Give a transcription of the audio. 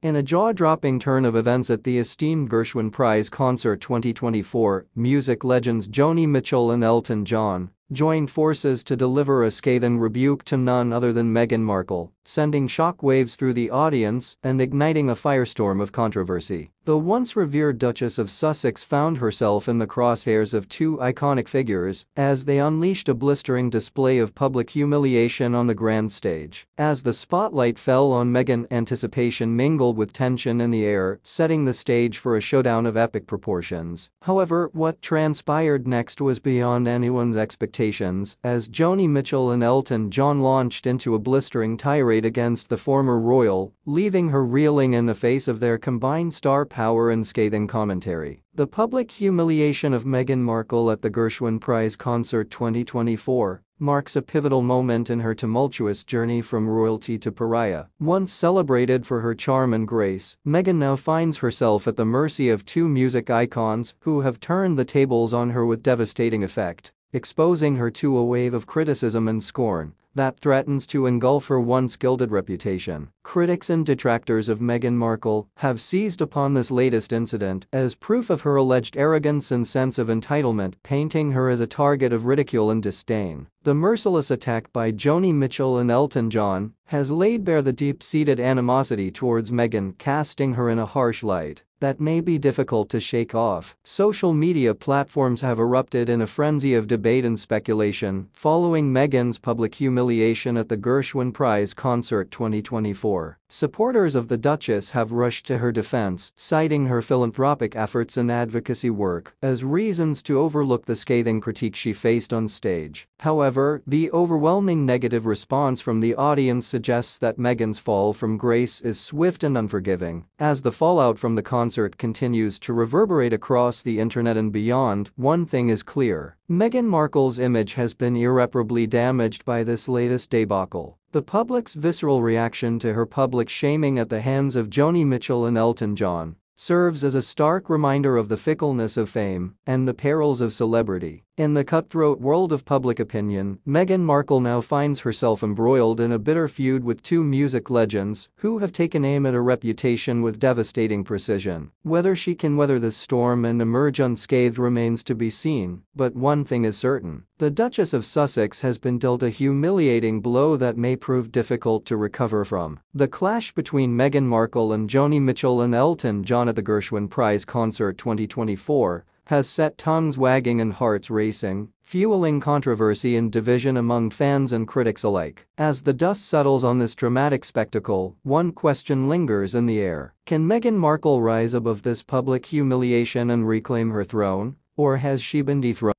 In a jaw-dropping turn of events at the esteemed Gershwin Prize Concert 2024, music legends Joni Mitchell and Elton John joined forces to deliver a scathing rebuke to none other than Meghan Markle, sending shockwaves through the audience and igniting a firestorm of controversy. The once revered Duchess of Sussex found herself in the crosshairs of two iconic figures as they unleashed a blistering display of public humiliation on the grand stage. As the spotlight fell on Meghan, anticipation mingled with tension in the air, setting the stage for a showdown of epic proportions. However, what transpired next was beyond anyone's expectations as Joni Mitchell and Elton John launched into a blistering tirade against the former royal, leaving her reeling in the face of their combined star power and scathing commentary. The public humiliation of Meghan Markle at the Gershwin Prize Concert 2024 marks a pivotal moment in her tumultuous journey from royalty to pariah. Once celebrated for her charm and grace, Meghan now finds herself at the mercy of two music icons who have turned the tables on her with devastating effect, exposing her to a wave of criticism and scorn that threatens to engulf her once gilded reputation. Critics and detractors of Meghan Markle have seized upon this latest incident as proof of her alleged arrogance and sense of entitlement, painting her as a target of ridicule and disdain. The merciless attack by Joni Mitchell and Elton John has laid bare the deep-seated animosity towards Meghan, casting her in a harsh light that may be difficult to shake off. Social media platforms have erupted in a frenzy of debate and speculation following Meghan's public humiliation at the Gershwin Prize Concert 2024. Supporters of the Duchess have rushed to her defense, citing her philanthropic efforts and advocacy work as reasons to overlook the scathing critique she faced on stage. However, the overwhelming negative response from the audience suggests that Meghan's fall from grace is swift and unforgiving. As the fallout from the concert concert continues to reverberate across the internet and beyond, one thing is clear. Meghan Markle's image has been irreparably damaged by this latest debacle. The public's visceral reaction to her public shaming at the hands of Joni Mitchell and Elton John serves as a stark reminder of the fickleness of fame and the perils of celebrity. In the cutthroat world of public opinion, Meghan Markle now finds herself embroiled in a bitter feud with two music legends who have taken aim at her reputation with devastating precision. Whether she can weather this storm and emerge unscathed remains to be seen, but one thing is certain. The Duchess of Sussex has been dealt a humiliating blow that may prove difficult to recover from. The clash between Meghan Markle and Joni Mitchell and Elton John at the Gershwin Prize Concert 2024 has set tongues wagging and hearts racing, fueling controversy and division among fans and critics alike. As the dust settles on this dramatic spectacle, one question lingers in the air. Can Meghan Markle rise above this public humiliation and reclaim her throne, or has she been dethroned?